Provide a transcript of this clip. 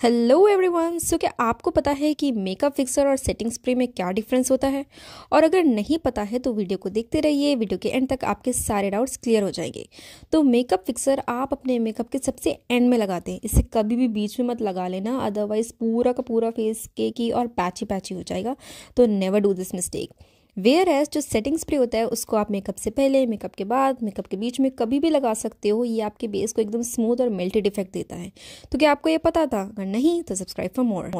Hello everyone so क्या आपको पता है कि मेकअप फिक्सर और सेटिंग स्प्रे में क्या डिफरेंस होता है? और अगर नहीं पता है तो वीडियो को देखते रहिए। वीडियो के एंड तक आपके सारे डाउट्स क्लियर हो जाएँगे। तो मेकअप फिक्सर आप अपने मेकअप के सबसे एंड में लगाते हैं इसे कभी भी बीच में मत लगा लेना। अदरवाइज़ पूरा का पूरा फेस केकी और पैची पैची हो जाएगा। तो never do this mistake whereas जो सेटिंग स्प्रे होता है, उसको आप मेकअप से पहले मेकअप के बाद मेकअप के बीच में कभी भी लगा सकते हो। ये आपके बेस को एकदम स्मूथ और मेल्टेड इफ़ेक्ट देता है। तो क्या आपको ये पता था? अगर नहीं तो सब्सक्राइब फॉर मोर